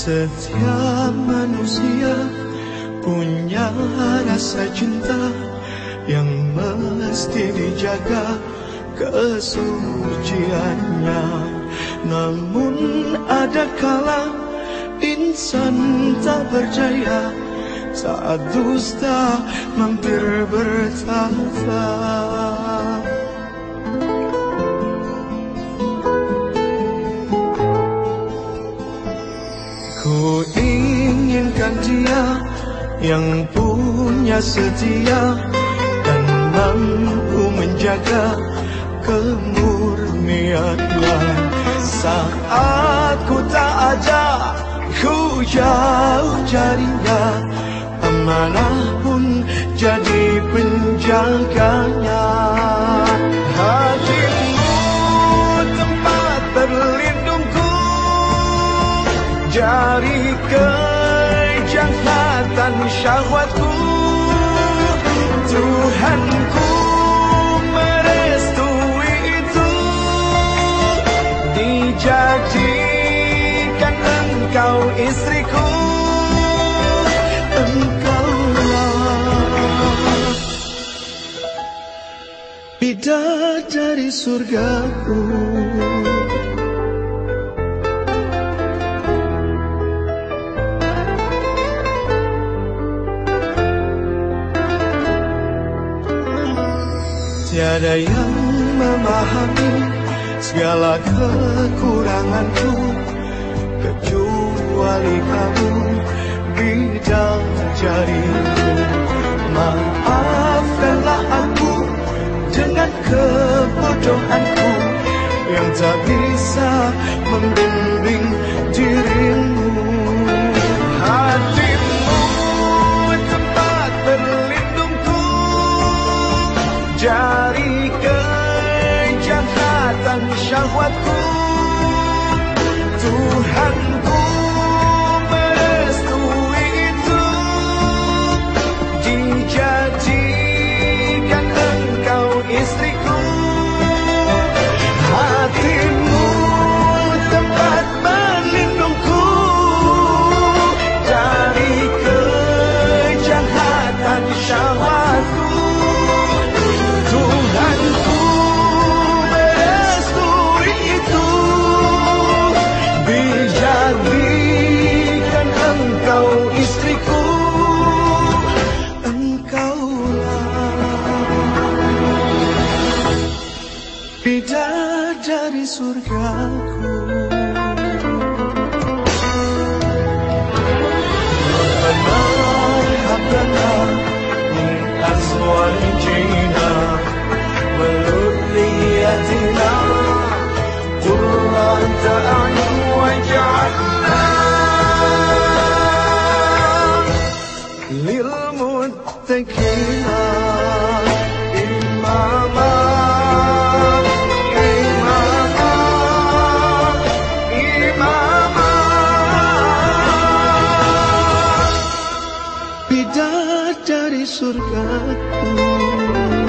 Setiap manusia punya rasa cinta yang mesti dijaga kesuciannya. Namun ada kala insan tak berjaya saat dusta mampir bertata. Ku inginkan dia yang punya setia dan mampu menjaga kemurniannya saat ku tak ada ku jauh carinya amanah pun jadi penjaganya. Hatimu tempat berlindungku. Jari kejahatan syahwatku. Tuhanku Bidadari surgaku. Tiada yang memahami segala kekuranganku Kecuali kamu bidang jariku Maafkanlah aku dengan kebodohanku Yang tak bisa membimbing dirimu. Hatimu tempat berlindungku. Jari kejahatan syahwatku. Tuhanku dari surgaku ربنا هب لنا من أزواجنا وذريتنا قرة أعين واجعلنا للمتقين. η σουρκά του.